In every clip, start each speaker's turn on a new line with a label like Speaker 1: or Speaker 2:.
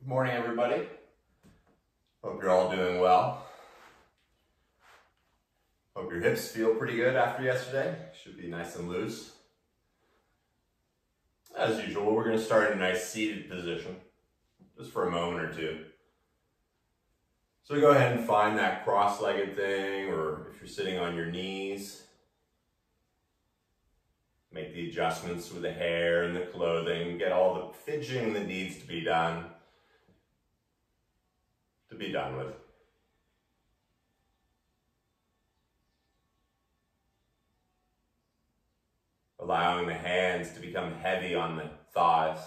Speaker 1: Good morning, everybody. Hope you're all doing well. Hope your hips feel pretty good after yesterday. Should be nice and loose. As usual, we're going to start in a nice seated position, just for a moment or two. So go ahead and find that cross-legged thing, or if you're sitting on your knees, make the adjustments with the hair and the clothing, get all the fidgeting that needs to be done be done with. Allowing the hands to become heavy on the thighs.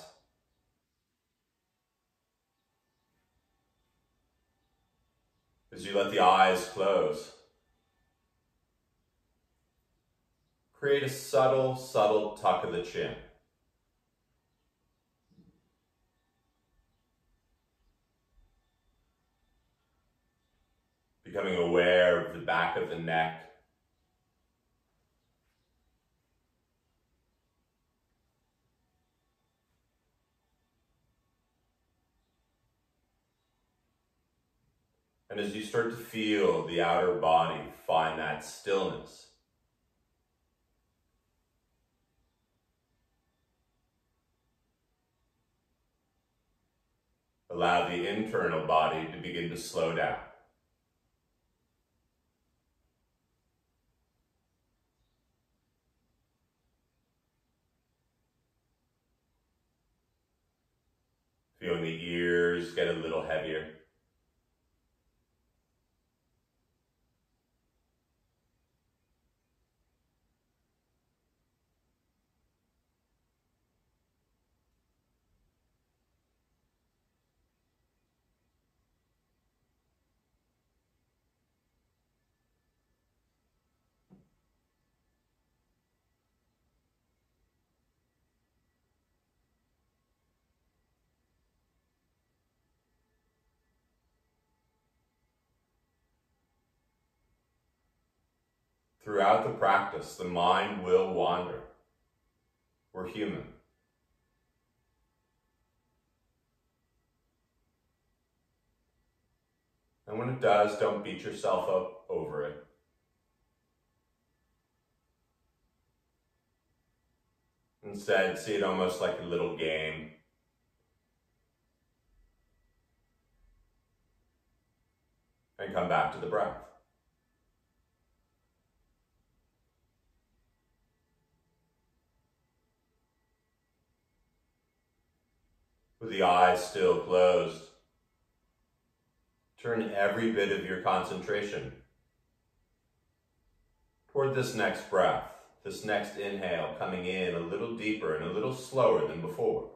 Speaker 1: As you let the eyes close. Create a subtle, subtle tuck of the chin. Becoming aware of the back of the neck. And as you start to feel the outer body find that stillness, allow the internal body to begin to slow down. Feeling the ears get a little heavier. Throughout the practice, the mind will wander. We're human. And when it does, don't beat yourself up over it. Instead, see it almost like a little game. And come back to the breath. With the eyes still closed. Turn every bit of your concentration toward this next breath, this next inhale coming in a little deeper and a little slower than before.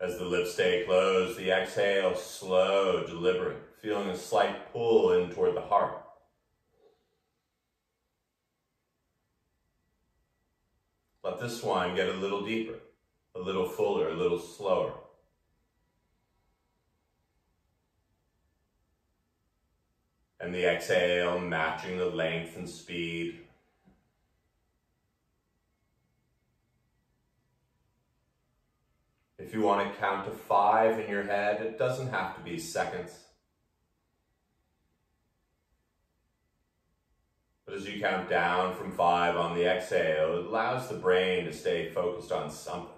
Speaker 1: As the lips stay closed, the exhale slow, deliberate, feeling a slight pull in toward the heart. Let this one get a little deeper, a little fuller, a little slower. And the exhale matching the length and speed. If you want to count to five in your head, it doesn't have to be seconds. But as you count down from five on the exhale, it allows the brain to stay focused on something.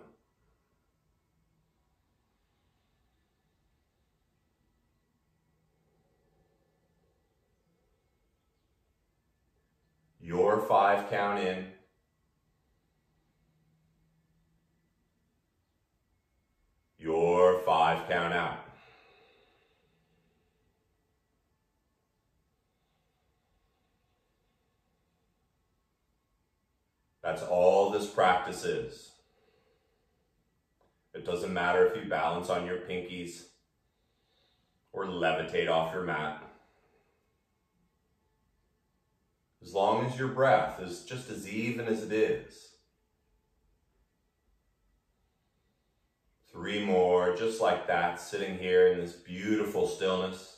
Speaker 1: Your five count in. Your five count out. That's all this practice is. It doesn't matter if you balance on your pinkies or levitate off your mat. As long as your breath is just as even as it is. Three more, just like that, sitting here in this beautiful stillness.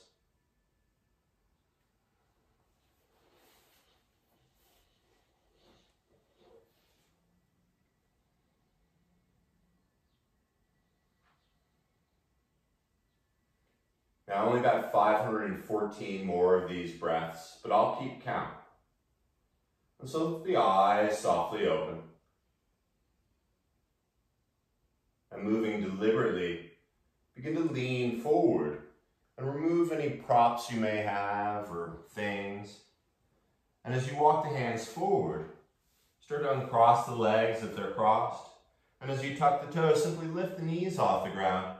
Speaker 1: Only got 514 more of these breaths, but I'll keep count. And so the eyes softly open. And moving deliberately, begin to lean forward and remove any props you may have or things. And as you walk the hands forward, start to uncross the legs if they're crossed. And as you tuck the toes, simply lift the knees off the ground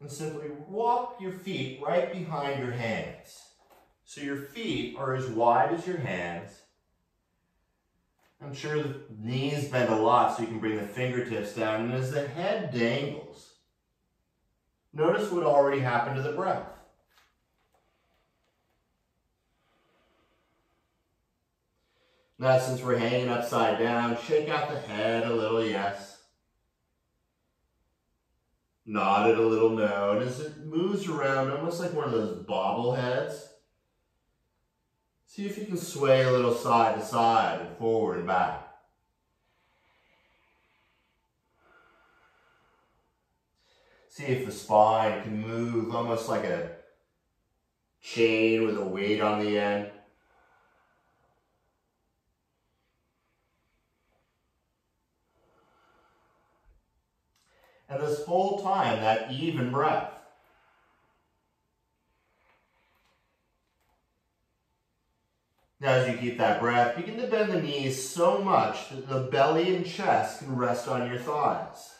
Speaker 1: and simply walk your feet right behind your hands. So your feet are as wide as your hands. I'm sure the knees bend a lot so you can bring the fingertips down. And as the head dangles, notice what already happened to the breath. Now, since we're hanging upside down, shake out the head a little, yes. Nod it a little no. And as it moves around, almost like one of those bobbleheads, see if you can sway a little side to side and forward and back. See if the spine can move almost like a chain with a weight on the end. And this whole time, that even breath. Now, as you keep that breath, begin to bend the knees so much that the belly and chest can rest on your thighs.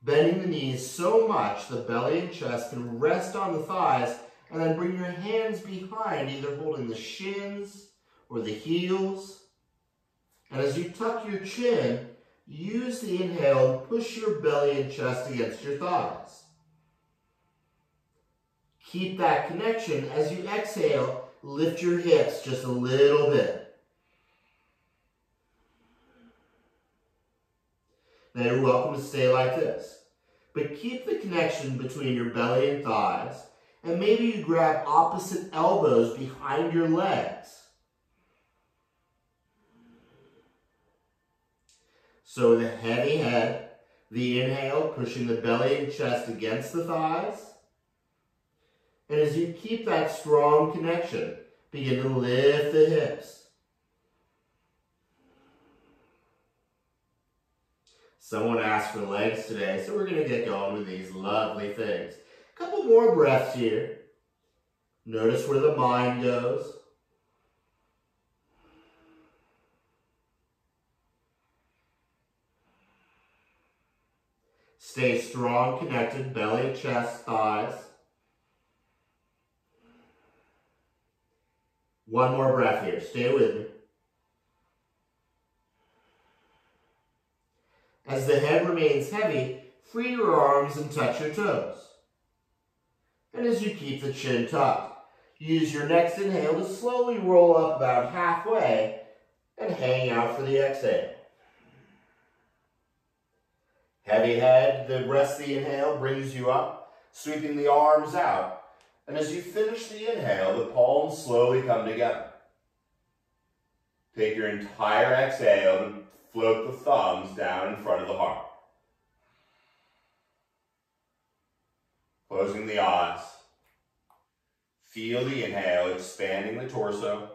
Speaker 1: Bending the knees so much the belly and chest can rest on the thighs, and then bring your hands behind, either holding the shins or the heels. And as you tuck your chin, Use the inhale and push your belly and chest against your thighs. Keep that connection. As you exhale, lift your hips just a little bit. Now you're welcome to stay like this. But keep the connection between your belly and thighs. And maybe you grab opposite elbows behind your legs. So the heavy head, the inhale, pushing the belly and chest against the thighs. And as you keep that strong connection, begin to lift the hips. Someone asked for legs today, so we're going to get going with these lovely things. A couple more breaths here. Notice where the mind goes. Stay strong, connected, belly, chest, thighs. One more breath here. Stay with me. As the head remains heavy, free your arms and touch your toes. And as you keep the chin tucked, use your next inhale to slowly roll up about halfway and hang out for the exhale. Heavy head, the rest of the inhale brings you up, sweeping the arms out. And as you finish the inhale, the palms slowly come together. Take your entire exhale and float the thumbs down in front of the heart. Closing the eyes. Feel the inhale, expanding the torso.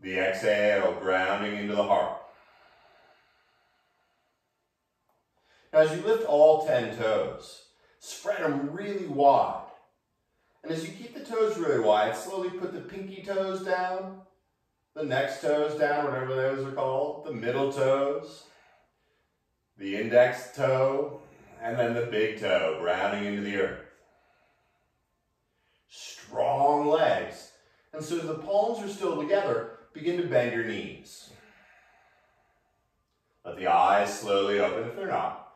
Speaker 1: The exhale, grounding into the heart. Now, as you lift all 10 toes, spread them really wide. And as you keep the toes really wide, slowly put the pinky toes down, the next toes down, whatever those are called, the middle toes, the index toe, and then the big toe, grounding into the earth. Strong legs. And so the palms are still together, begin to bend your knees. Let the eyes slowly open if they're not.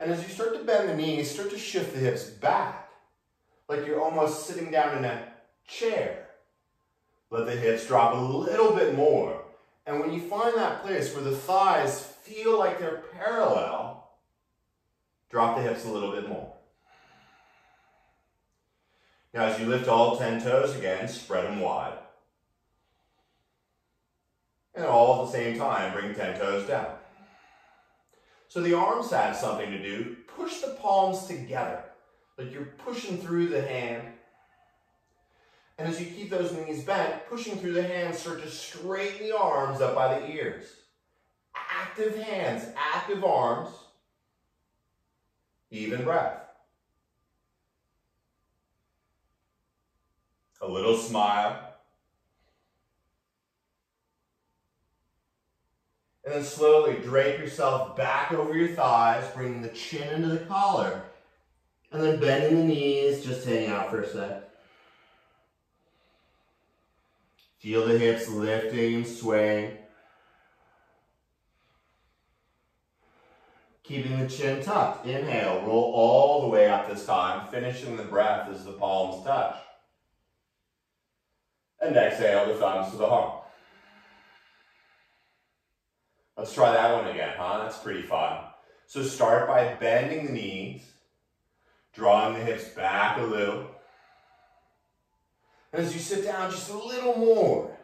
Speaker 1: And as you start to bend the knees, start to shift the hips back, like you're almost sitting down in a chair. Let the hips drop a little bit more. And when you find that place where the thighs feel like they're parallel, drop the hips a little bit more. Now as you lift all 10 toes again, spread them wide. And all at the same time, bring 10 toes down. So the arms have something to do. push the palms together, like you're pushing through the hand. And as you keep those knees bent, pushing through the hands, start to straighten the arms up by the ears. Active hands, active arms, even breath. A little smile. And then slowly drape yourself back over your thighs, bringing the chin into the collar. And then bending the knees, just hang out for a sec. Feel the hips lifting and swaying. Keeping the chin tucked. Inhale, roll all the way up this time, finishing the breath as the palms touch. And exhale, the thumbs to the heart. Let's try that one again, huh? That's pretty fun. So start by bending the knees, drawing the hips back a little. And as you sit down just a little more,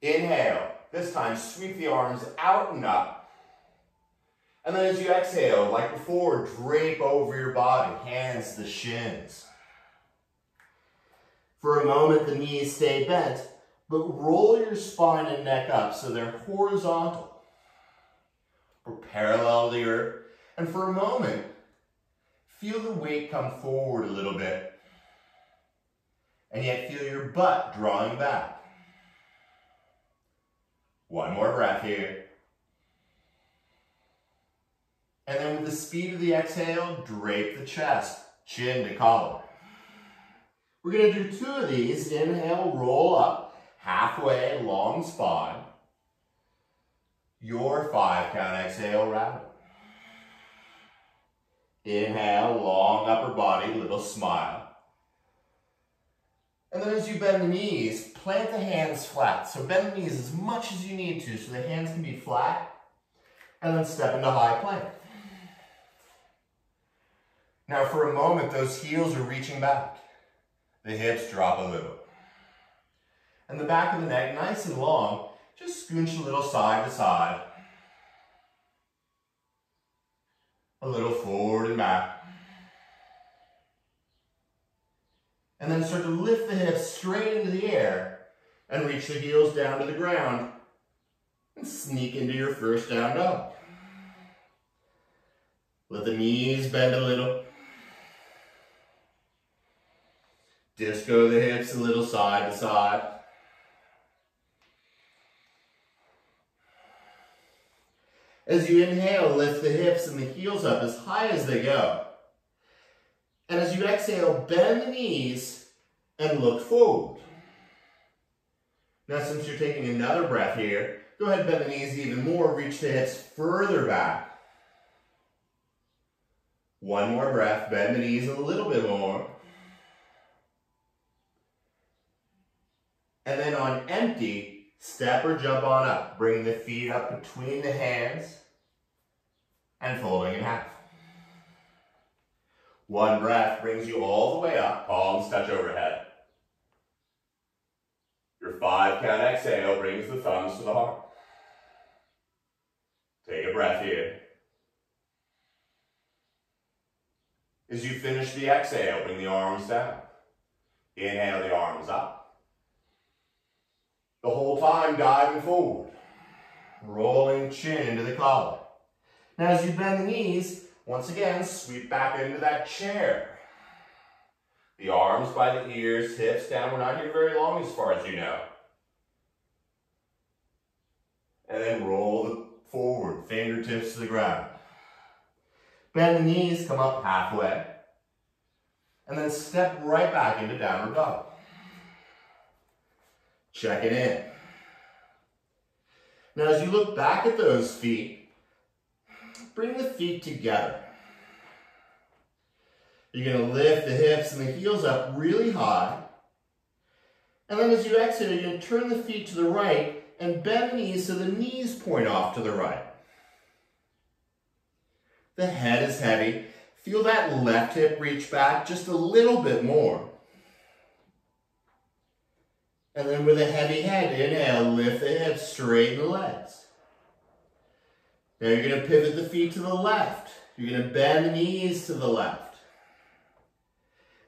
Speaker 1: inhale. This time, sweep the arms out and up. And then as you exhale, like before, drape over your body, hands the shins. For a moment, the knees stay bent, but roll your spine and neck up so they're horizontal or parallel to the earth. And for a moment, feel the weight come forward a little bit. And yet feel your butt drawing back. One more breath here. And then with the speed of the exhale, drape the chest, chin to collar. We're going to do two of these. Inhale, roll up halfway, long spine. Your five count exhale, rabbit. Inhale, long upper body, little smile. And then as you bend the knees, plant the hands flat. So bend the knees as much as you need to so the hands can be flat. And then step into high plank. Now for a moment, those heels are reaching back. The hips drop a little and the back of the neck nice and long. Just scooch a little side to side. A little forward and back. And then start to lift the hips straight into the air and reach the heels down to the ground and sneak into your first down dog. Let the knees bend a little. Disco the hips a little side to side. As you inhale, lift the hips and the heels up as high as they go. And as you exhale, bend the knees and look forward. Now, since you're taking another breath here, go ahead and bend the knees even more. Reach the hips further back. One more breath. Bend the knees a little bit more. And then on empty, Step or jump on up. Bring the feet up between the hands and folding in half. One breath brings you all the way up, palms touch overhead. Your five count exhale brings the thumbs to the heart. Take a breath here. As you finish the exhale, bring the arms down. Inhale the arms up the whole time diving forward. Rolling chin into the collar. Now as you bend the knees, once again, sweep back into that chair. The arms by the ears, hips down. We're not here very long as far as you know. And then roll forward, fingertips to the ground. Bend the knees, come up halfway. And then step right back into downward dog. Check it in. Now as you look back at those feet, bring the feet together. You're going to lift the hips and the heels up really high. And then as you exhale, you're going to turn the feet to the right and bend the knees so the knees point off to the right. The head is heavy. Feel that left hip reach back just a little bit more. And then with a heavy head, inhale, lift the hips, straighten the legs. Now you're going to pivot the feet to the left. You're to bend the knees to the left.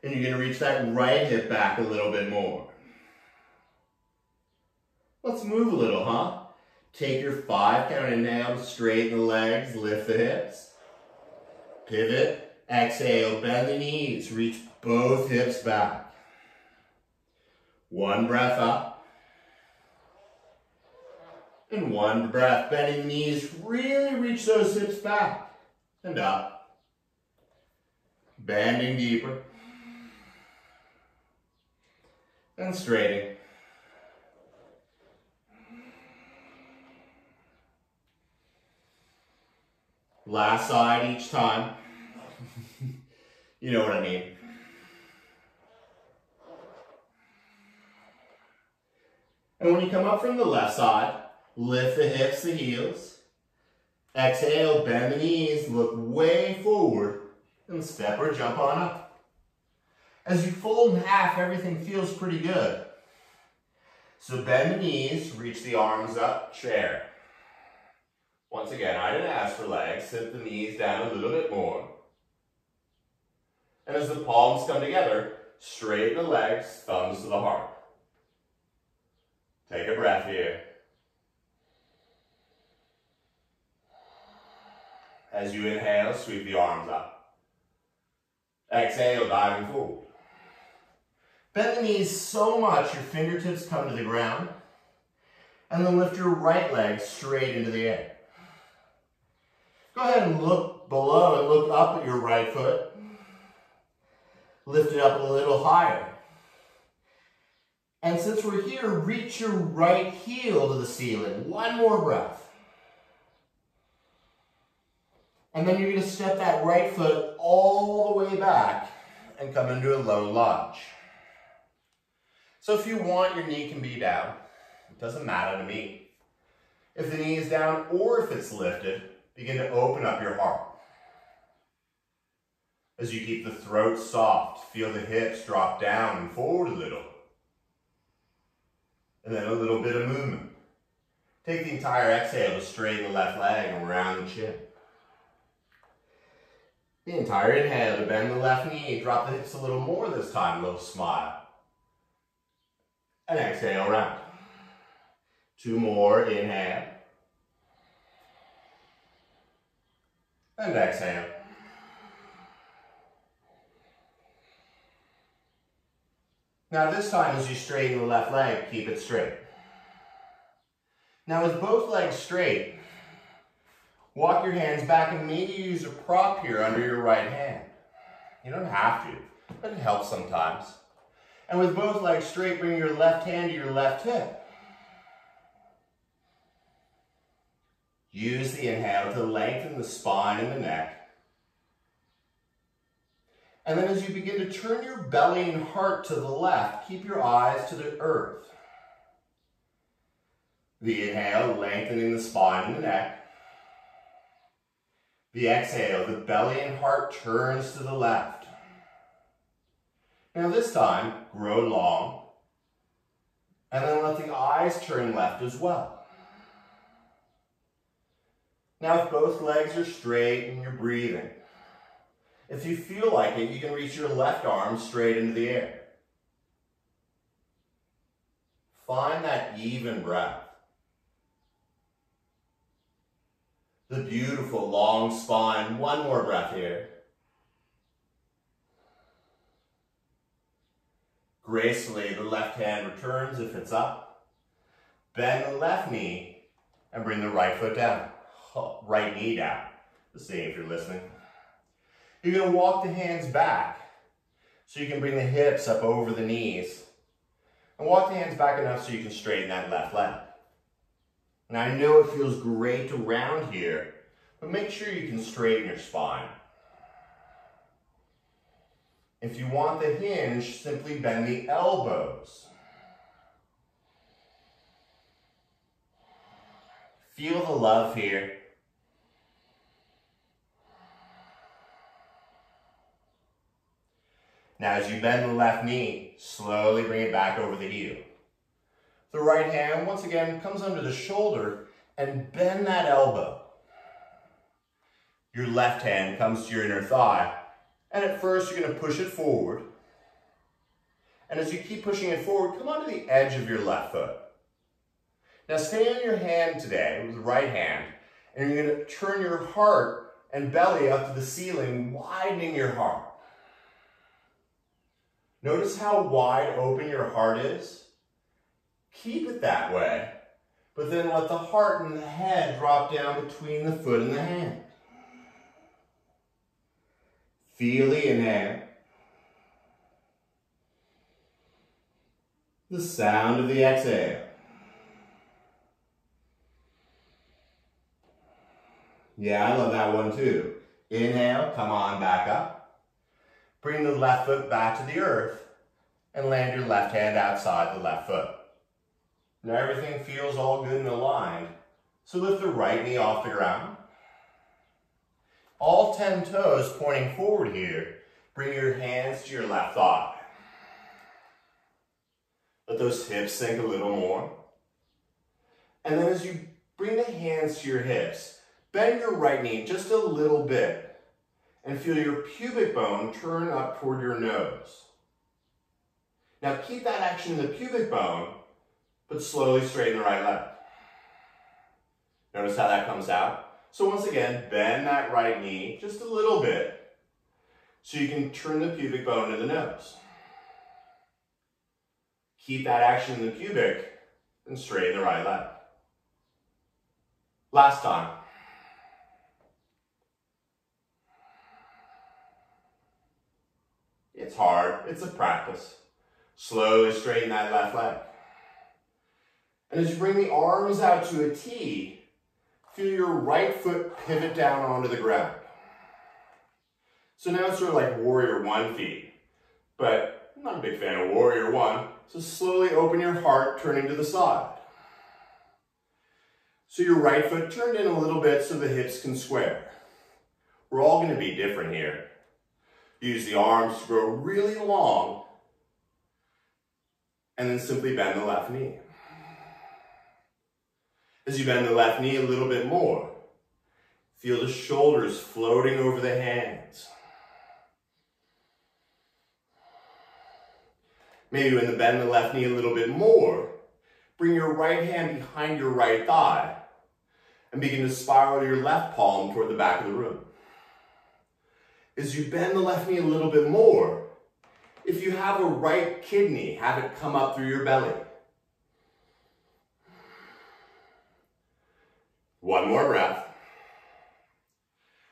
Speaker 1: And you're going to reach that right hip back a little bit more. Let's move a little, huh? Take your five count inhale, straighten the legs, lift the hips. Pivot, exhale, bend the knees, reach both hips back. One breath up. And one breath, bending knees, really reach those hips back and up. Bending deeper. And straightening. Last side each time. you know what I mean. And when you come up from the left side, lift the hips, the heels. Exhale, bend the knees, look way forward, and step or jump on up. As you fold in half, everything feels pretty good. So bend the knees, reach the arms up, chair. Once again, I didn't ask for legs, sit the knees down a little bit more. And as the palms come together, straighten the legs, thumbs to the heart. Take a breath here. As you inhale, sweep the arms up. Exhale, diving forward. Bend the knees so much your fingertips come to the ground. And then lift your right leg straight into the air. Go ahead and look below and look up at your right foot. Lift it up a little higher. And since we're here, reach your right heel to the ceiling. One more breath. And then you're going to step that right foot all the way back and come into a low lunge. So if you want, your knee can be down. It doesn't matter to me. If the knee is down or if it's lifted, begin to open up your heart. As you keep the throat soft, feel the hips drop down and forward a little and then a little bit of movement. Take the entire exhale to straighten the left leg and round the chin. The entire inhale to bend the left knee, drop the hips a little more this time, a little smile. And exhale, round. Two more, inhale. And exhale. Now this time as you straighten the left leg, keep it straight. Now with both legs straight, walk your hands back and maybe use a prop here under your right hand. You don't have to, but it helps sometimes. And with both legs straight, bring your left hand to your left hip. Use the inhale to lengthen the spine and the neck. And then as you begin to turn your belly and heart to the left, keep your eyes to the earth. The inhale, lengthening the spine and the neck. The exhale, the belly and heart turns to the left. Now this time, grow long. And then let the eyes turn left as well. Now if both legs are straight and you're breathing, if you feel like it, you can reach your left arm straight into the air. Find that even breath. The beautiful long spine. One more breath here. Gracefully, the left hand returns if it's up. Bend the left knee and bring the right foot down. Right knee down. The same if you're listening. You're to walk the hands back so you can bring the hips up over the knees. And walk the hands back enough so you can straighten that left leg. Now I know it feels great to round here, but make sure you can straighten your spine. If you want the hinge, simply bend the elbows. Feel the love here. Now as you bend the left knee, slowly bring it back over the heel. The right hand, once again, comes under the shoulder and bend that elbow. your left hand comes to your inner thigh. And at first, you're going to push it forward. And as you keep pushing it forward, come onto the edge of your left foot. Now stay on your hand today with the right hand, and you're going to turn your heart and belly up to the ceiling, widening your heart. Notice how wide open your heart is. Keep it that way, but then let the heart and the head drop down between the foot and the hand. Feel the inhale. The sound of the exhale. Yeah, I love that one too. Inhale, come on back up. Bring the left foot back to the earth and land your left hand outside the left foot. Now everything feels all good and aligned. So lift the right knee off the ground. All 10 toes pointing forward here. Bring your hands to your left thigh. Let those hips sink a little more. And then as you bring the hands to your hips, bend your right knee just a little bit and feel your pubic bone turn up toward your nose. Now keep that action in the pubic bone, but slowly straighten the right leg. Notice how that comes out. So once again, bend that right knee just a little bit so you can turn the pubic bone to the nose. Keep that action in the pubic and straighten the right leg. Last time. It's hard, it's a practice. Slowly straighten that left leg. And as you bring the arms out to a T, feel your right foot pivot down onto the ground. So now it's sort of like warrior one feet, but I'm not a big fan of warrior one. So slowly open your heart, turning to the side. So your right foot turned in a little bit so the hips can square. We're all going to be different here. Use the arms to grow really long and then simply bend the left knee. As you bend the left knee a little bit more, feel the shoulders floating over the hands. Maybe when you bend the left knee a little bit more, bring your right hand behind your right thigh and begin to spiral your left palm toward the back of the room. As you bend the left knee a little bit more, if you have a right kidney, have it come up through your belly. One more breath.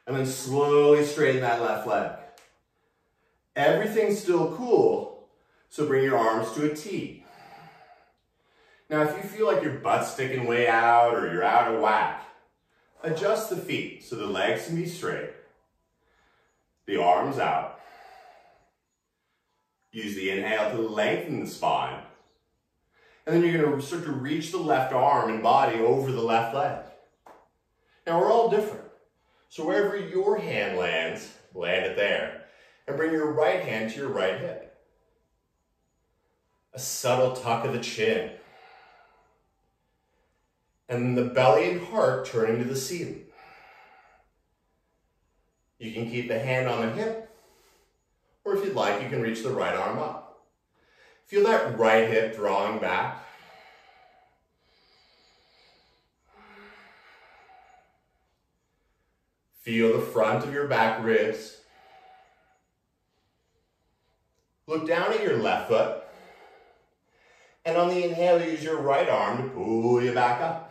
Speaker 1: And then slowly straighten that left leg. Everything's still cool, so bring your arms to a T. Now, if you feel like your butt's sticking way out or you're out of whack, adjust the feet so the legs can be straight. The arms out. Use the inhale to lengthen the spine. And then you're going to start to reach the left arm and body over the left leg. Now we're all different. So wherever your hand lands, land it there. And bring your right hand to your right hip. A subtle tuck of the chin. And the belly and heart turning to the ceiling. You can keep the hand on the hip or if you'd like, you can reach the right arm up. Feel that right hip drawing back. Feel the front of your back ribs. Look down at your left foot. And on the inhale, use your right arm to pull you back up.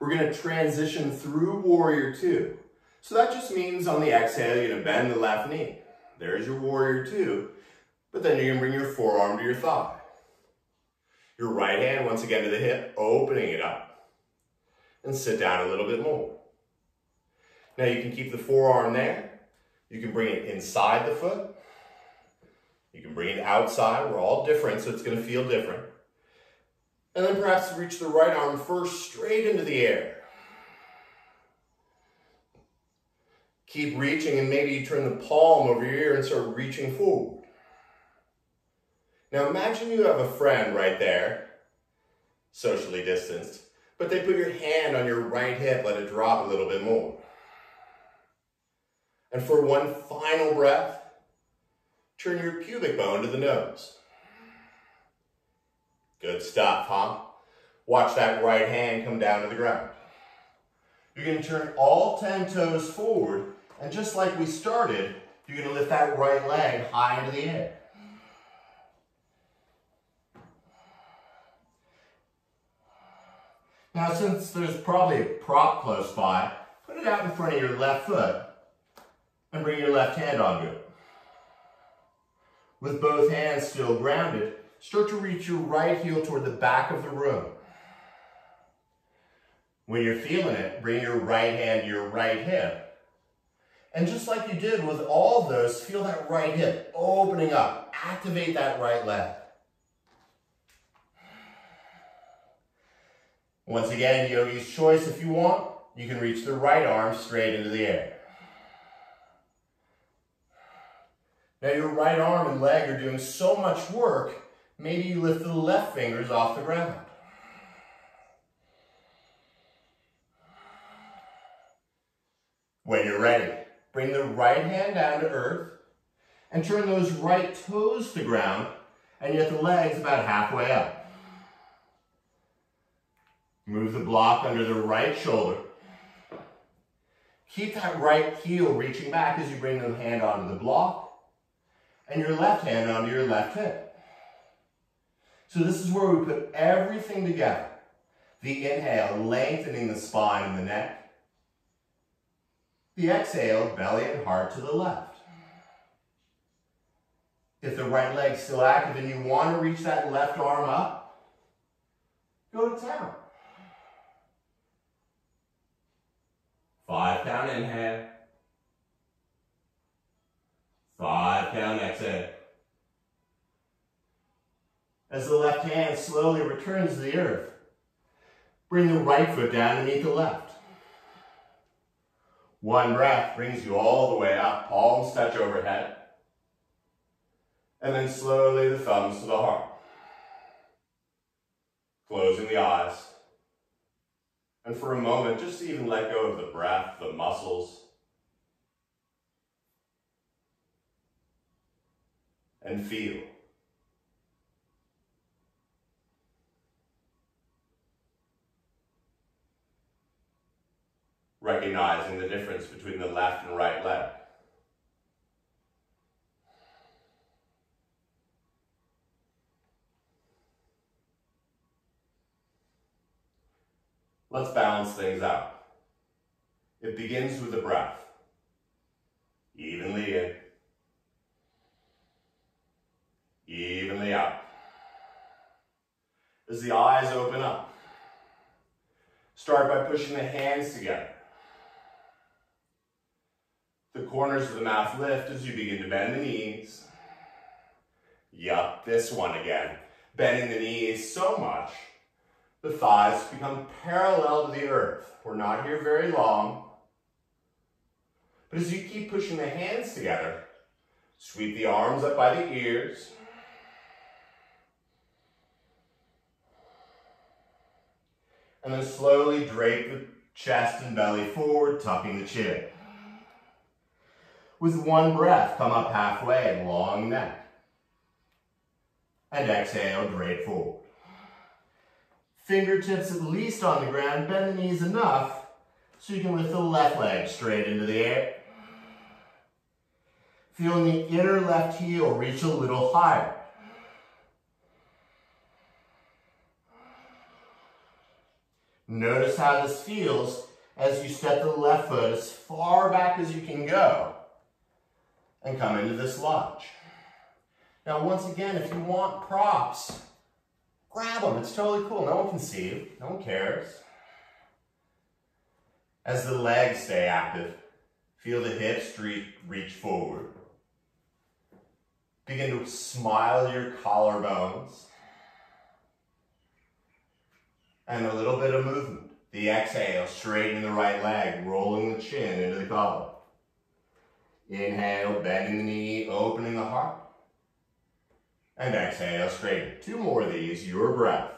Speaker 1: We're going to transition through warrior two. So that just means on the exhale, you're to bend the left knee. There's your warrior two. But then you're gonna bring your forearm to your thigh. Your right hand once again to the hip, opening it up. And sit down a little bit more. Now you can keep the forearm there. You can bring it inside the foot. You can bring it outside. We're all different, so it's gonna feel different. And then perhaps reach the right arm first straight into the air. Keep reaching and maybe you turn the palm over your ear and start reaching forward. Now imagine you have a friend right there, socially distanced, but they put your hand on your right hip, let it drop a little bit more. And for one final breath, turn your pubic bone to the nose. Good stuff, huh? Watch that right hand come down to the ground. You're going to turn all 10 toes forward, and just like we started, you're to lift that right leg high into the air. Now, since there's probably a prop close by, put it out in front of your left foot and bring your left hand onto it. With both hands still grounded, start to reach your right heel toward the back of the room. When you're feeling it, bring your right hand to your right hip. And just like you did with all those, feel that right hip opening up. Activate that right leg. Once again, yogi's choice if you want, you can reach the right arm straight into the air. Now your right arm and leg are doing so much work, maybe you lift the left fingers off the ground. When you're ready, bring the right hand down to earth and turn those right toes to ground and get the legs about halfway up. Move the block under the right shoulder. Keep that right heel reaching back as you bring the hand onto the block and your left hand onto your left hip. So this is where we put everything together. The inhale, lengthening the spine and the neck. The exhale, belly and heart to the left. If the right leg's still active and you want to reach that left arm up, go to town. Five count inhale. Five count exhale. As the left hand slowly returns to the earth, bring the right foot down to meet the left. One breath brings you all the way up, palms touch overhead. And then slowly the thumbs to the heart. Closing the eyes. And for a moment, just even let go of the breath, the muscles. And feel. Recognizing the difference between the left and right leg. Let's balance things out. It begins with the breath. Evenly in. Evenly out. As the eyes open up, start by pushing the hands together. The corners of the mouth lift as you begin to bend the knees. Yup, this one again. Bending the knees so much the thighs become parallel to the earth. We're not here very long. But as you keep pushing the hands together, sweep the arms up by the ears. And then slowly drape the chest and belly forward, tucking the chin. With one breath, come up halfway, long neck. And exhale, drape forward. Fingertips at least on the ground, bend the knees enough so you can lift the left leg straight into the air. Feeling the inner left heel reach a little higher. Notice how this feels as you step the left foot as far back as you can go and come into this lunge. Now, once again, if you want props, Grab them. It's totally cool. No one can see you. No one cares. As the legs stay active, feel the hips reach forward. Begin to smile your collarbones. And a little bit of movement. The exhale, straighten the right leg, rolling the chin into the collar. Inhale, bending the knee, opening the heart. And exhale, straighten. Two more of these, your breath.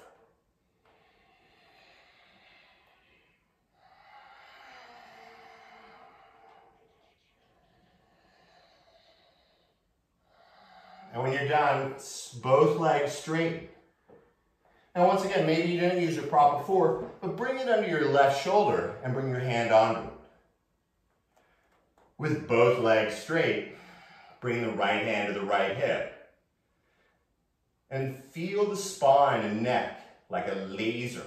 Speaker 1: And when you're done, both legs straighten. Now once again, maybe you didn't use your prop before, but bring it under your left shoulder and bring your hand onto it. With both legs straight, bring the right hand to the right hip. And feel the spine and neck like a laser.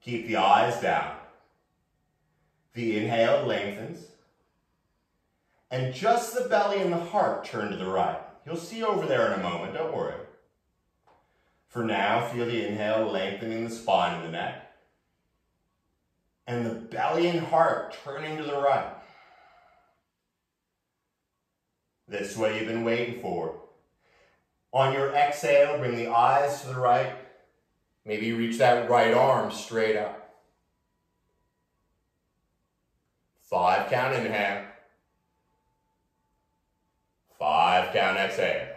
Speaker 1: Keep the eyes down. The inhale lengthens. And just the belly and the heart turn to the right. You'll see over there in a moment, don't worry. For now, feel the inhale lengthening the spine and the neck. And the belly and heart turning to the right. This way you've been waiting for. On your exhale, bring the eyes to the right. Maybe reach that right arm straight up. Five count inhale. Five count exhale.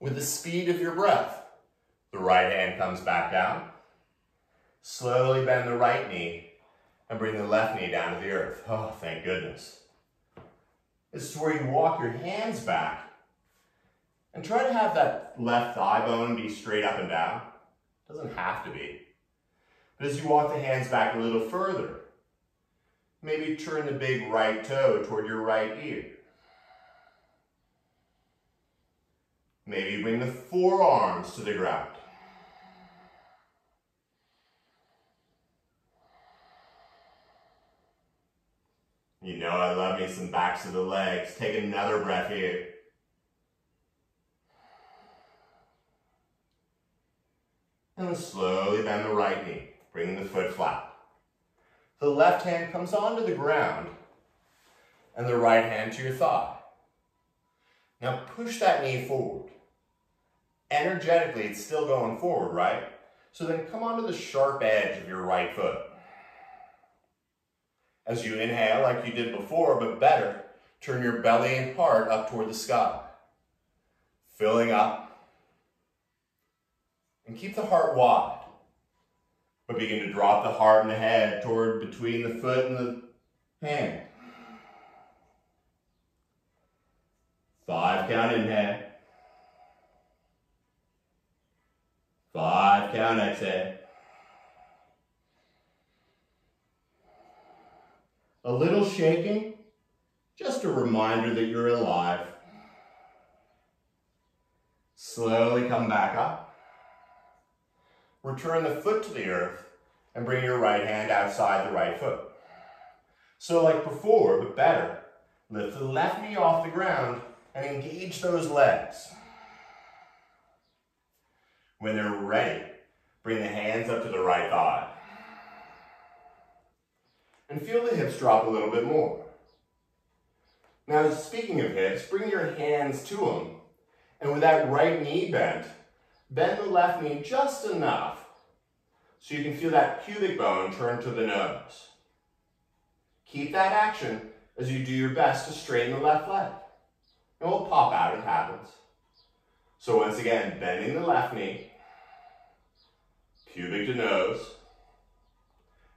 Speaker 1: With the speed of your breath, the right hand comes back down. Slowly bend the right knee and bring the left knee down to the earth. Oh, thank goodness. This is where you walk your hands back and try to have that left thigh bone be straight up and down. Doesn't have to be. But as you walk the hands back a little further, maybe turn the big right toe toward your right ear. Maybe bring the forearms to the ground. You know I love me some backs of the legs. Take another breath here. And then slowly bend the right knee bringing the foot flat. The left hand comes onto the ground and the right hand to your thigh. Now push that knee forward. Energetically, it's still going forward, right? So then come onto the sharp edge of your right foot. As you inhale like you did before, but better, turn your belly and heart up toward the sky. Filling up. And keep the heart wide. But begin to drop the heart and the head toward between the foot and the hand. Five count inhale. Five count exhale. A little shaking, just a reminder that you're alive. Slowly come back up. Return the foot to the earth and bring your right hand outside the right foot. So like before, but better, lift the left knee off the ground and engage those legs. When they're ready, bring the hands up to the right thigh. And feel the hips drop a little bit more. Now, speaking of hips, bring your hands to them. And with that right knee bent, Bend the left knee just enough so you can feel that pubic bone turn to the nose. Keep that action as you do your best to straighten the left leg. And we'll pop out, it happens. So once again, bending the left knee, pubic to nose,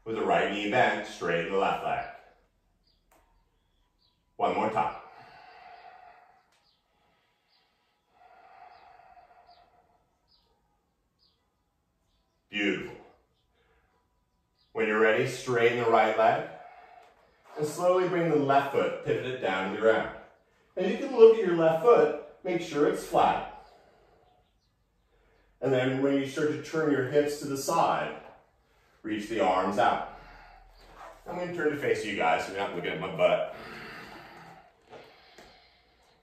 Speaker 1: with the right knee bent, straighten the left leg. One more time. Beautiful. When you're ready, straighten the right leg and slowly bring the left foot, pivot it down to the ground. And you can look at your left foot, make sure it's flat. And then when you start to turn your hips to the side, reach the arms out. I'm going to turn to face you guys so you're not looking at my butt.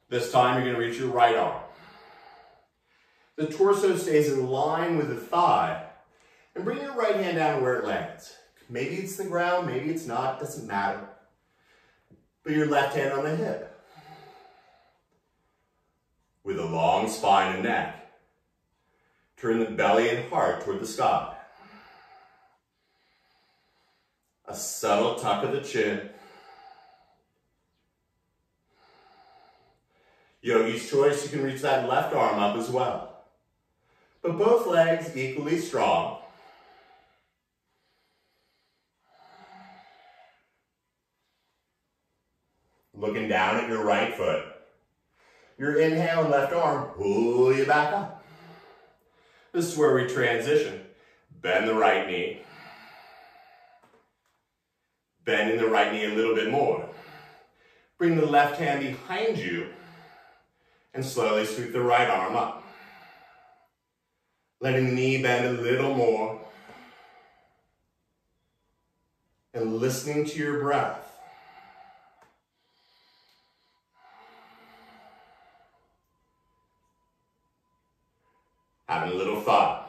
Speaker 1: This time you're going to reach your right arm. The torso stays in line with the thigh, and bring your right hand down where it lands. Maybe it's the ground, maybe it's not, doesn't matter. But your left hand on the hip. With a long spine and neck. Turn the belly and heart toward the sky. A subtle tuck of the chin. Yogi's choice, you can reach that left arm up as well. But both legs equally strong. looking down at your right foot. Your inhale and left arm pull you back up. This is where we transition. Bend the right knee. Bending the right knee a little bit more. Bring the left hand behind you and slowly sweep the right arm up. Letting the knee bend a little more. And listening to your breath. Having a little thought.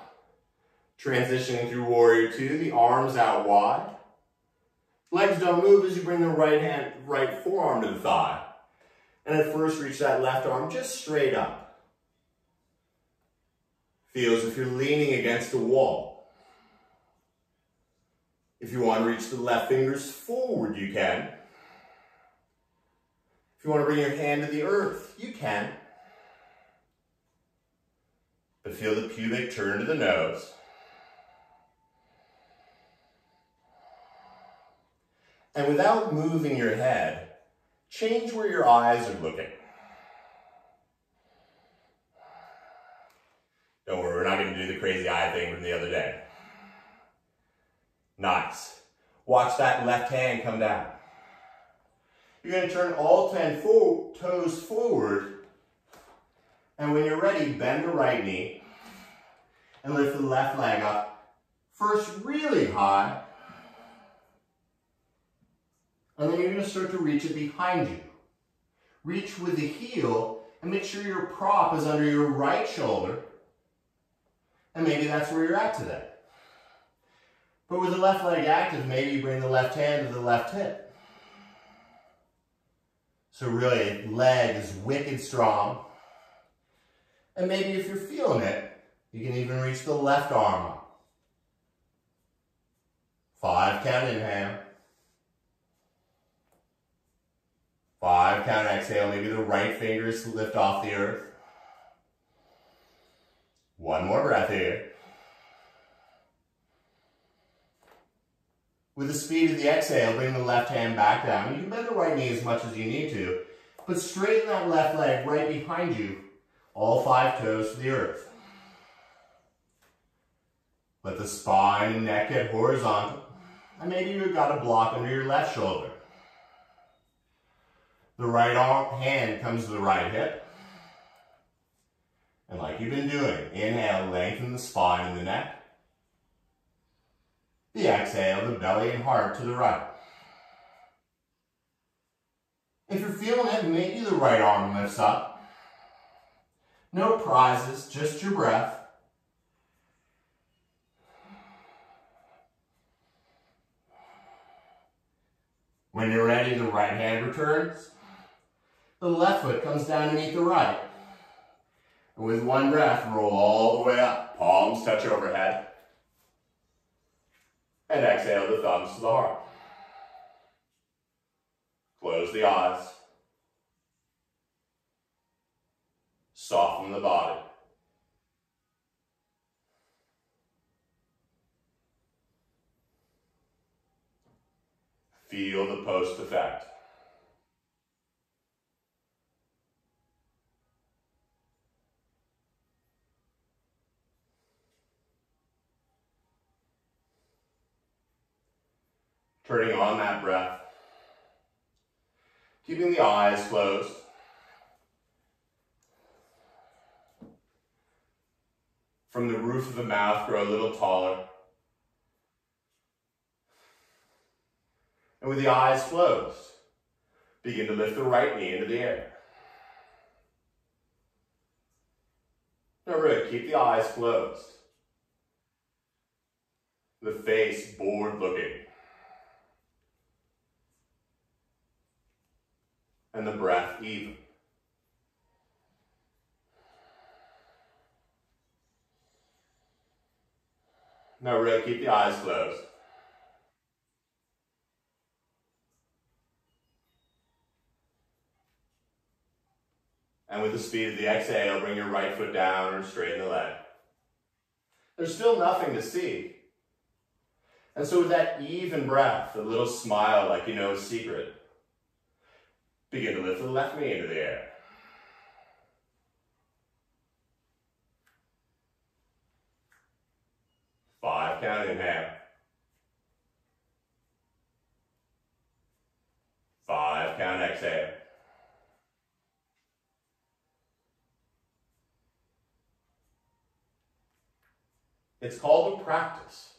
Speaker 1: Transitioning through warrior two, the arms out wide. Legs don't move as you bring the right hand, right forearm to the thigh. And at first reach that left arm just straight up. Feel as if you're leaning against a wall. If you want to reach the left fingers forward, you can. If you want to bring your hand to the earth, you can. But feel the pubic turn to the nose. And without moving your head, change where your eyes are looking. Don't worry, we're not going to do the crazy eye thing from the other day. Nice. Watch that left hand come down. You're going to turn all 10 toes forward and when you're ready, bend the right knee and lift the left leg up. First really high. And then you're going to start to reach it behind you. Reach with the heel and make sure your prop is under your right shoulder. And maybe that's where you're at today. But with the left leg active, maybe you bring the left hand to the left hip. So really, leg is wicked strong. And maybe if you're feeling it, you can even reach the left arm. Five count inhale. Five count exhale. Maybe the right fingers lift off the earth. One more breath here. With the speed of the exhale, bring the left hand back down. You can bend the right knee as much as you need to, but straighten that left leg right behind you all five toes to the earth. Let the spine and neck get horizontal. And maybe you've got a block under your left shoulder. The right arm, hand comes to the right hip. And like you've been doing, inhale, lengthen the spine and the neck. The exhale, the belly and heart to the right. If you're feeling it, maybe the right arm lifts up. No prizes, just your breath. When you're ready, the right hand returns. The left foot comes down underneath the right. And with one breath, roll all the way up. Palms touch overhead. And exhale the thumbs to the heart. Close the eyes. Soften the body. Feel the post effect. Turning on that breath. Keeping the eyes closed. from the roof of the mouth grow a little taller. And with the eyes closed, begin to lift the right knee into the air. Now really, keep the eyes closed. The face bored looking. And the breath even. Now really keep the eyes closed. And with the speed of the exhale, bring your right foot down or straighten the leg. There's still nothing to see. And so with that even breath, a little smile like you know a secret, Begin to lift the left knee into the air. Five count inhale. Five count exhale. It's called a practice.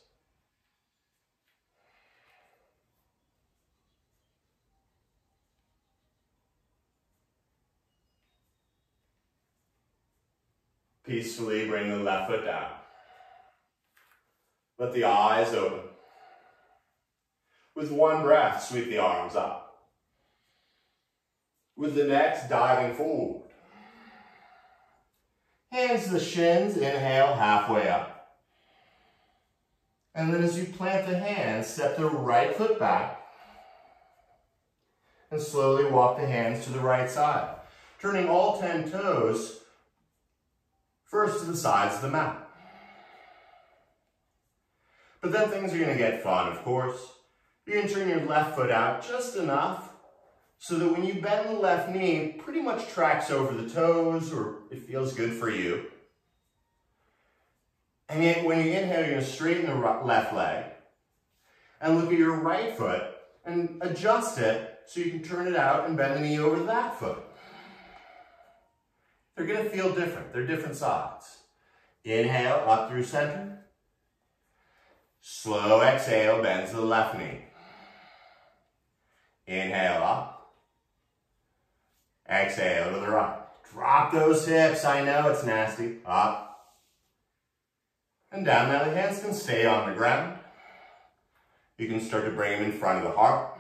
Speaker 1: Peacefully bring the left foot down. Let the eyes open. With one breath, sweep the arms up. With the next, diving forward. Hands to the shins, inhale, halfway up. And then as you plant the hands, step the right foot back and slowly walk the hands to the right side, turning all 10 toes first to the sides of the mat. But then things are going to get fun, of course. You're going to turn your left foot out just enough so that when you bend the left knee, pretty much tracks over the toes or it feels good for you. And yet when you inhale, you're going to straighten the left leg and look at your right foot and adjust it so you can turn it out and bend the knee over that foot. They're going to feel different. They're different sides. Inhale, up through center. Slow exhale, bend to the left knee. Inhale up. Exhale to the right. Drop those hips. I know it's nasty. Up. And down. Now the hands can stay on the ground. You can start to bring them in front of the heart.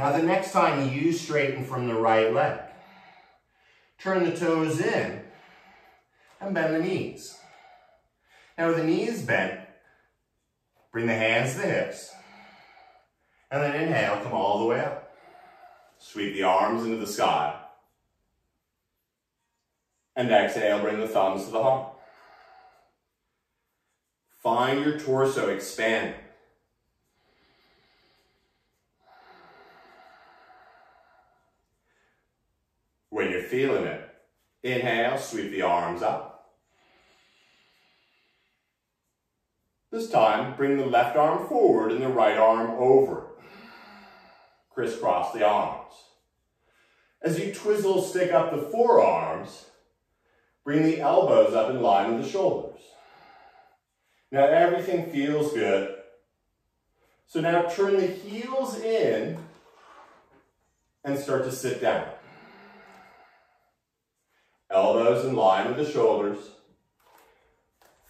Speaker 1: Now the next time you straighten from the right leg. Turn the toes in and bend the knees. Now with the knees bent, bring the hands to the hips. And then inhale, come all the way up. Sweep the arms into the sky. And exhale, bring the thumbs to the heart. Find your torso expand. When you're feeling it, inhale, sweep the arms up. This time, bring the left arm forward and the right arm over. Crisscross the arms. As you twizzle, stick up the forearms, bring the elbows up in line with the shoulders. Now everything feels good. So now turn the heels in and start to sit down. Elbows in line with the shoulders.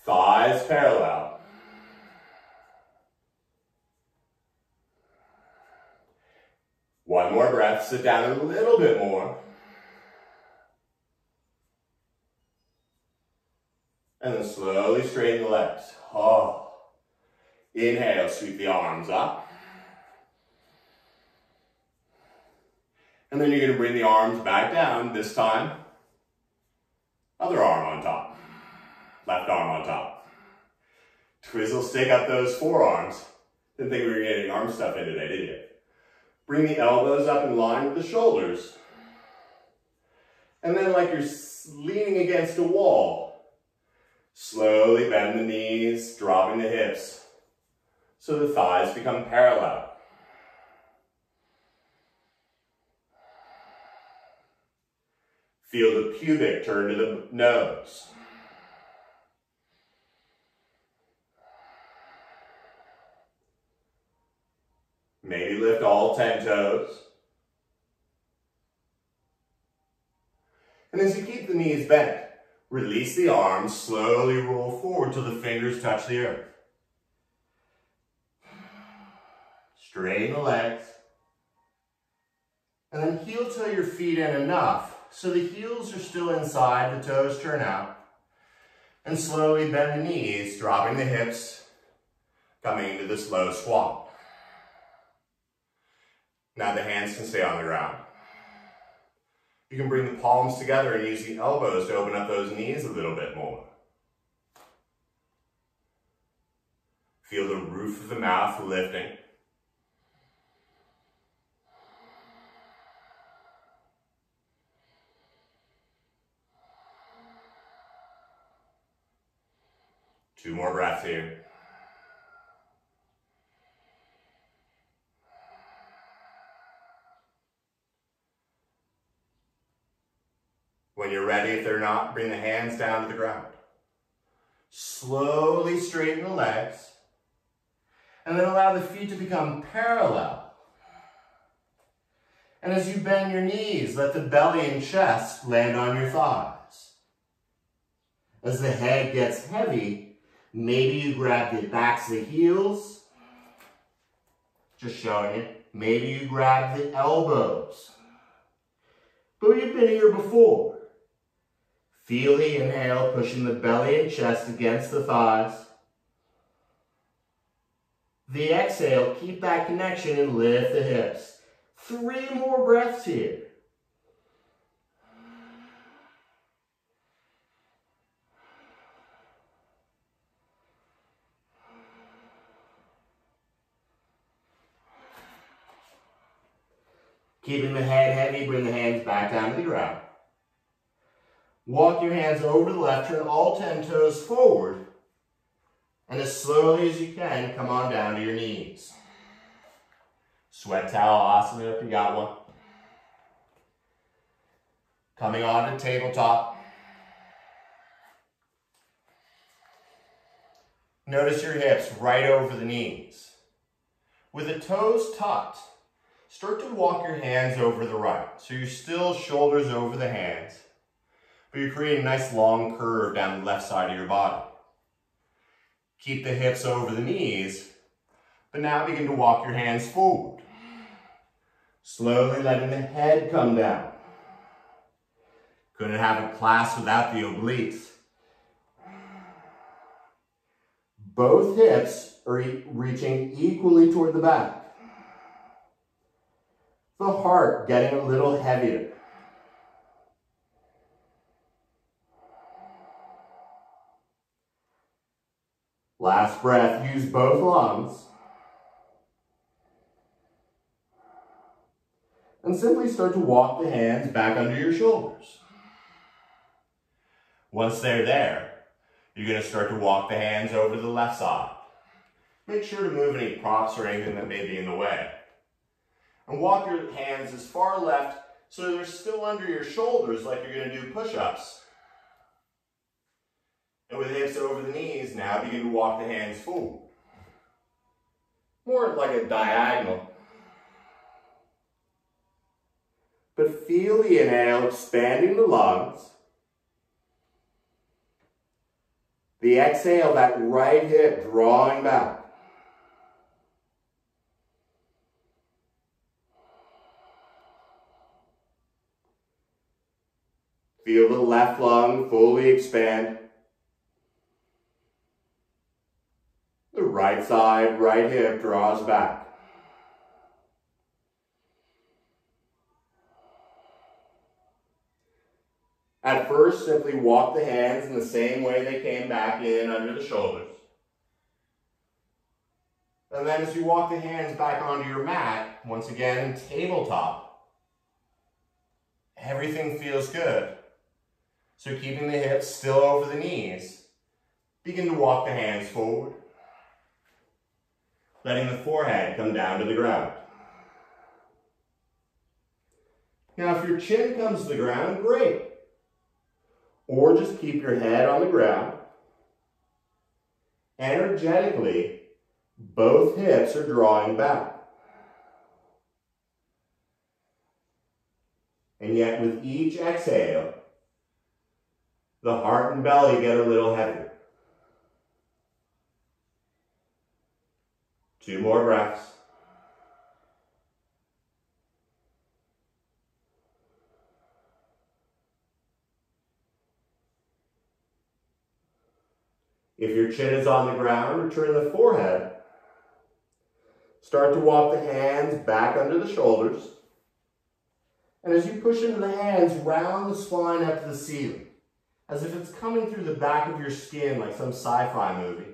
Speaker 1: Thighs parallel. One more breath, sit down a little bit more. And then slowly straighten the legs. Oh. Inhale, sweep the arms up. And then you're going to bring the arms back down, this time other arm on top. Left arm on top. Twizzle, stick up those forearms. Didn't think we were getting arm stuff in today, did you? Bring the elbows up in line with the shoulders. And then like you're leaning against a wall, slowly bend the knees, dropping the hips so the thighs become parallel. Feel the pubic turn to the nose. Maybe lift all 10 toes. And as you keep the knees bent, release the arms, slowly roll forward till the fingers touch the earth. Straighten the legs. And then heel toe your feet in enough so the heels are still inside, the toes turn out. And slowly bend the knees, dropping the hips, coming into this low squat. Now the hands can stay on the ground. You can bring the palms together and use the elbows to open up those knees a little bit more. Feel the roof of the mouth lifting. Two more breaths here. When you're ready, if they're not, bring the hands down to the ground. Slowly straighten the legs. And then allow the feet to become parallel. And as you bend your knees, let the belly and chest land on your thighs. As the head gets heavy, maybe you grab the backs of the heels. Just showing it. Maybe you grab the elbows. But you've been here before. Feel the inhale, pushing the belly and chest against the thighs. The exhale, keep that connection and lift the hips. Three more breaths here. Keeping the head heavy, bring the hands back down to the ground. Walk your hands over to the left, turn all 10 toes forward, and as slowly as you can, come on down to your knees. Sweat towel asana if you got one. Coming on to tabletop. Notice your hips right over the knees. With the toes tucked, start to walk your hands over the right. So you're still shoulders over the hands, but you're creating a nice long curve down the left side of your body. Keep the hips over the knees, but now begin to walk your hands forward. Slowly letting the head come down. Couldn't have a class without the obliques. Both hips are reaching equally toward the back. The heart getting a little heavier. Last breath, use both lungs. And simply start to walk the hands back under your shoulders. Once they're there, you're going to start to walk the hands over to the left side. Make sure to move any props or anything that may be in the way. And walk your hands as far left so they're still under your shoulders like you're going to do push-ups. And with hips over the knees, now begin to walk the hands forward. More like a diagonal. But feel the inhale expanding the lungs. The exhale, that right hip drawing back. Feel the left lung fully expand. The right side, right hip draws back. At first, simply walk the hands in the same way they came back in under the shoulders. And then as you walk the hands back onto your mat, once again, tabletop, everything feels good. So keeping the hips still over the knees, begin to walk the hands forward letting the forehead come down to the ground. Now, if your chin comes to the ground, great. Or just keep your head on the ground. Energetically, both hips are drawing back. And yet with each exhale, the heart and belly get a little heavier. Two more breaths. If your chin is on the ground, return the forehead. Start to walk the hands back under the shoulders. And as you push into the hands, round the spine up to the ceiling, as if it's coming through the back of your skin like some sci-fi movie.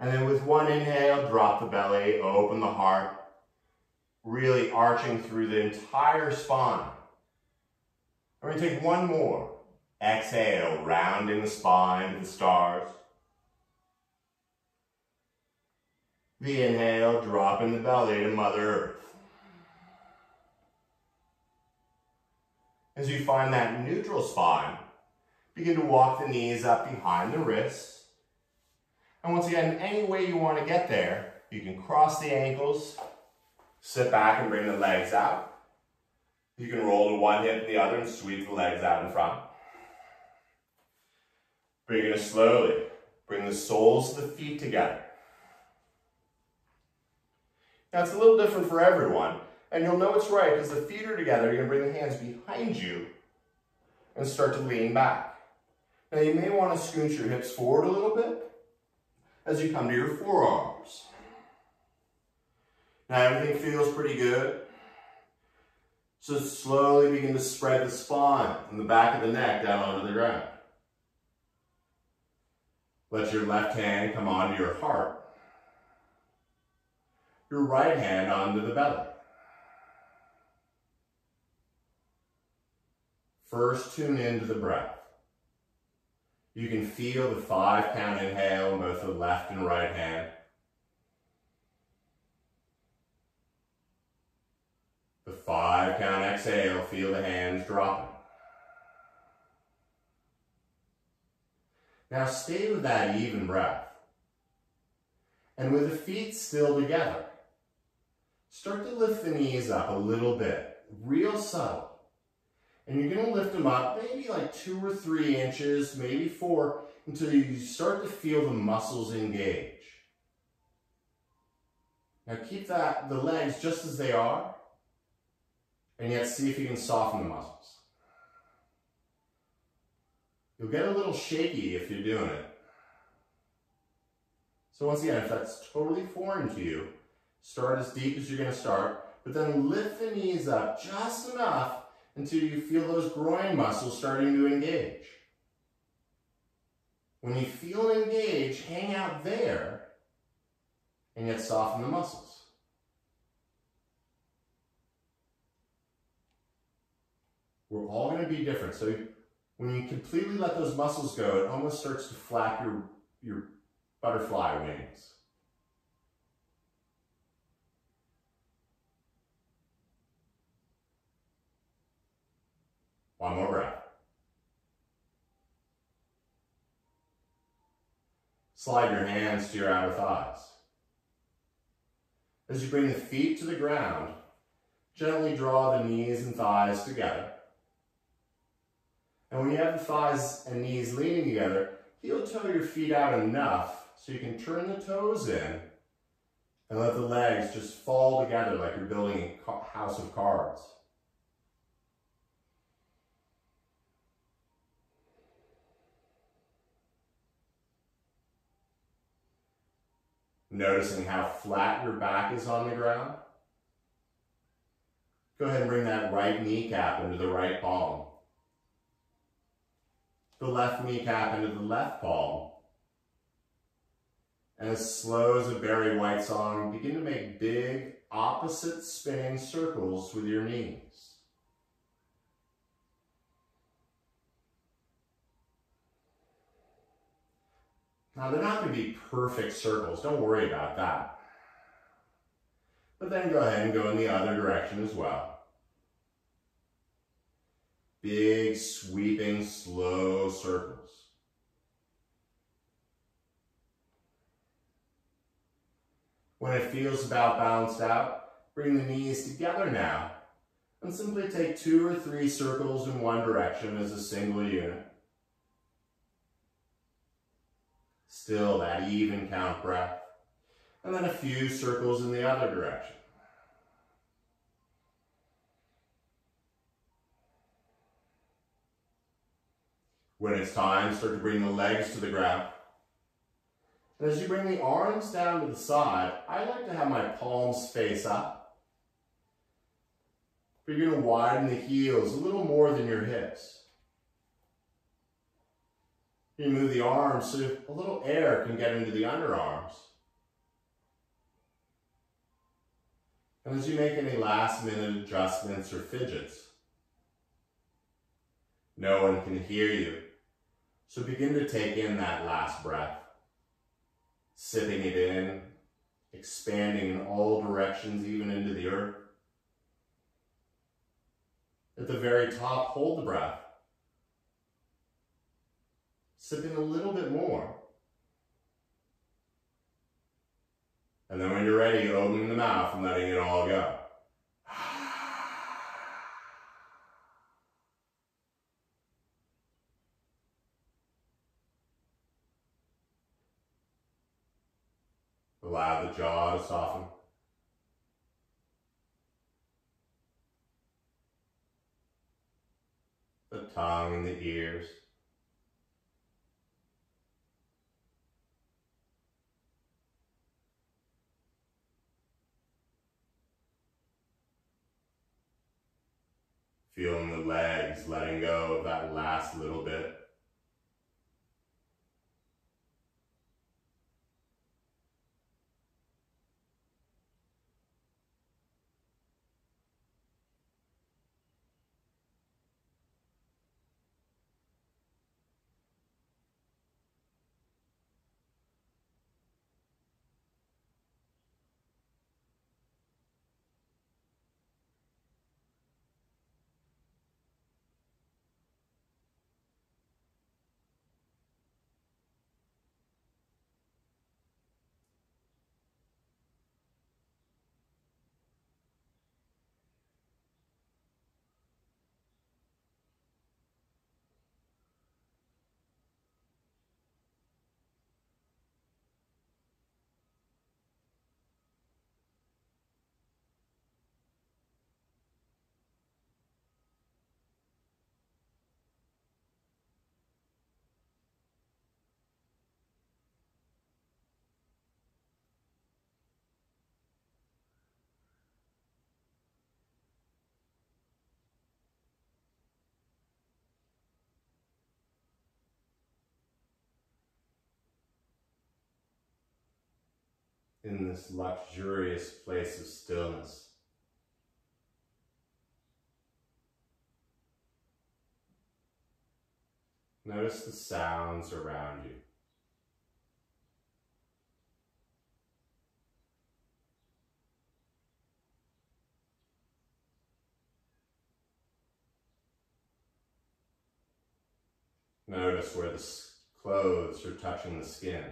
Speaker 1: And then with one inhale, drop the belly, open the heart, really arching through the entire spine. Going to take one more. Exhale, rounding the spine to the stars. The inhale, dropping the belly to Mother Earth. As you find that neutral spine, begin to walk the knees up behind the wrists. And once again, any way you want to get there, you can cross the ankles, sit back and bring the legs out. You can roll to one hip and the other and sweep the legs out in front. Bring it slowly. Bring the soles of the feet together. Now it's a little different for everyone, and you'll know it's right because the feet are together. You're going to bring the hands behind you and start to lean back. Now you may want to scooch your hips forward a little bit as you come to your forearms. Now everything feels pretty good. So slowly begin to spread the spine from the back of the neck down onto the ground. Let your left hand come onto your heart. Your right hand onto the belly. First, tune into the breath. You can feel the five count inhale in both the left and right hand. The five count exhale, feel the hands dropping. Now stay with that even breath. And with the feet still together, start to lift the knees up a little bit, real subtle. And you're to lift them up maybe like two or three inches, maybe four, until you start to feel the muscles engage. Now keep that the legs just as they are, and yet see if you can soften the muscles. You'll get a little shaky if you're doing it. So once again, if that's totally foreign to you, start as deep as you're to start, but then lift the knees up just enough until you feel those groin muscles starting to engage. When you feel engaged, hang out there and yet soften the muscles. We're all going to be different. So when you completely let those muscles go, it almost starts to flap your, your butterfly wings. One more breath. Slide your hands to your outer thighs. As you bring the feet to the ground, gently draw the knees and thighs together. And when you have the thighs and knees leaning together, heel toe your feet out enough so you can turn the toes in and let the legs just fall together like you're building a house of cards. Noticing how flat your back is on the ground. Go ahead and bring that right kneecap into the right palm the left kneecap into the left palm. And as slow as a Barry White song, begin to make big opposite spinning circles with your knees. Now they're not going to be perfect circles, don't worry about that. But then go ahead and go in the other direction as well. Big, sweeping, slow circles. When it feels about balanced out, bring the knees together now and simply take two or three circles in one direction as a single unit. Still that even count breath. And then a few circles in the other direction. When it's time, start to bring the legs to the ground. And as you bring the arms down to the side, I like to have my palms face up. But you're going to widen the heels a little more than your hips. You move the arms so a little air can get into the underarms. And as you make any last minute adjustments or fidgets, no one can hear you. So begin to take in that last breath, sipping it in, expanding in all directions, even into the earth. At the very top, hold the breath. Sipping a little bit more. And then when you're ready, opening the mouth and letting it all go. Allow the jaw to soften. The tongue and the ears. Feeling the letting go of that last little bit. In this luxurious place of stillness. Notice the sounds around you. Notice where the clothes are touching the skin.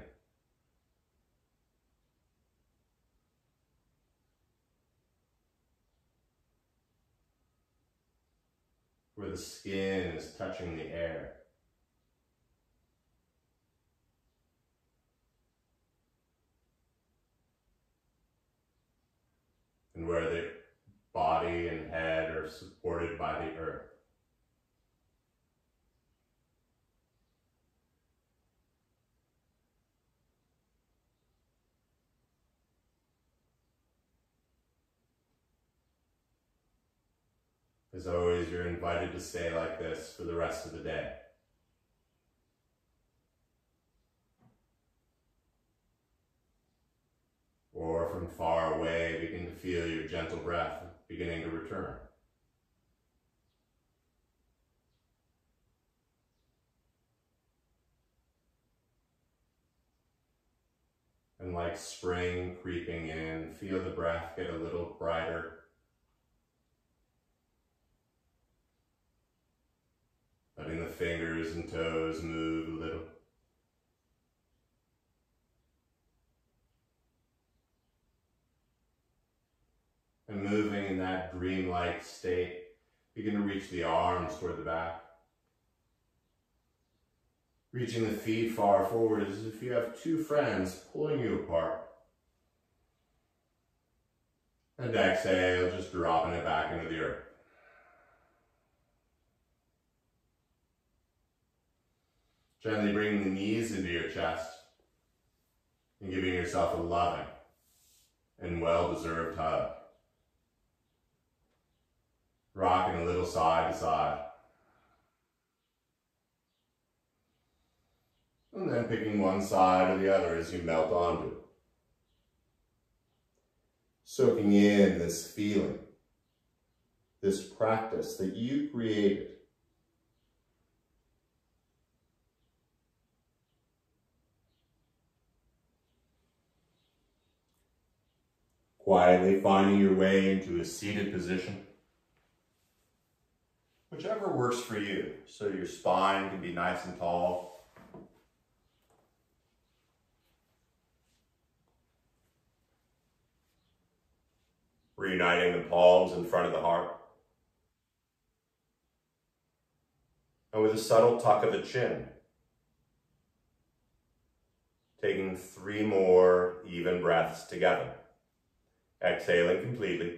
Speaker 1: Where the skin is touching the air. And where the body and head are supported by the earth. As always, you're invited to stay like this for the rest of the day. Or from far away, begin to feel your gentle breath beginning to return. And like spring creeping in, feel the breath get a little brighter letting the fingers and toes move a little. And moving in that dreamlike state, begin to reach the arms toward the back. Reaching the feet far forward as if you have two friends pulling you apart. And exhale, just dropping it back into the earth. Gently bringing the knees into your chest and giving yourself a loving and well-deserved hug. rocking a little side to side. And then picking one side or the other as you melt onto it. Soaking in this feeling, this practice that you created. Quietly finding your way into a seated position. Whichever works for you. So your spine can be nice and tall. Reuniting the palms in front of the heart. And with a subtle tuck of the chin, taking three more even breaths together. Exhaling completely.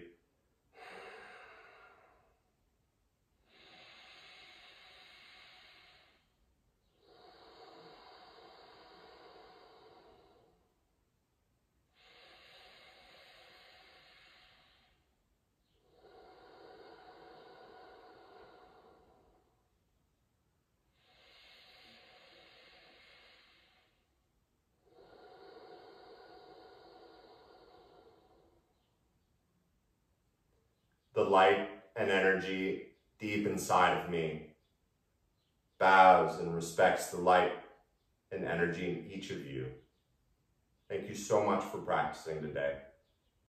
Speaker 1: the light and energy deep inside of me bows and respects the light and energy in each of you. Thank you so much for practicing today.